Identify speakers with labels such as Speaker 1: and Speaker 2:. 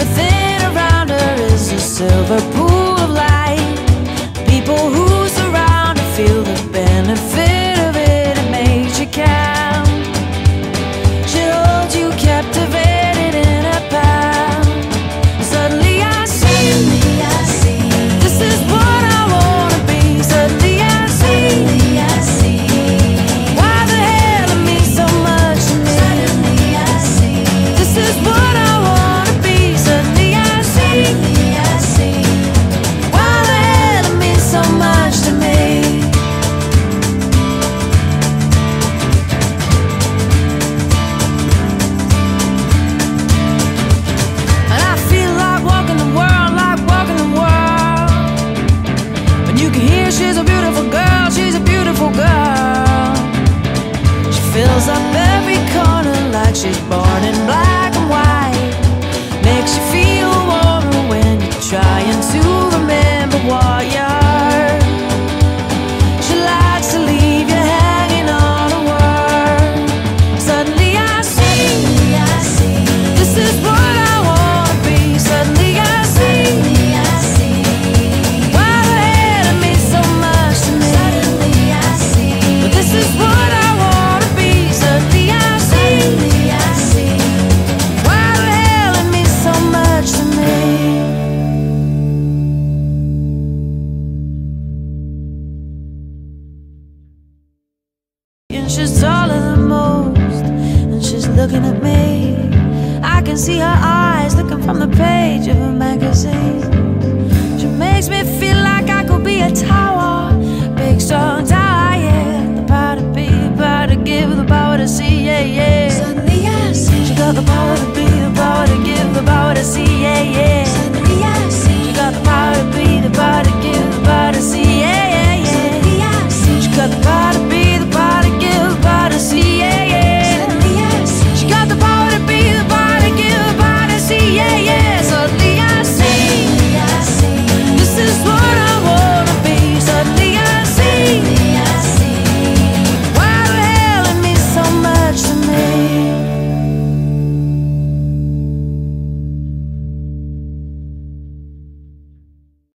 Speaker 1: Everything around her is a silver pool. up every corner like she's born in black. looking at me. I can see her eyes looking from the page of a magazine. She makes me feel like I could be a tower, big strong tower. Yeah, the power to be, the power to give, the power to see. Yeah, yeah.
Speaker 2: Suddenly I see
Speaker 1: she got the power to be, the power to give, the power to see. Yeah, yeah.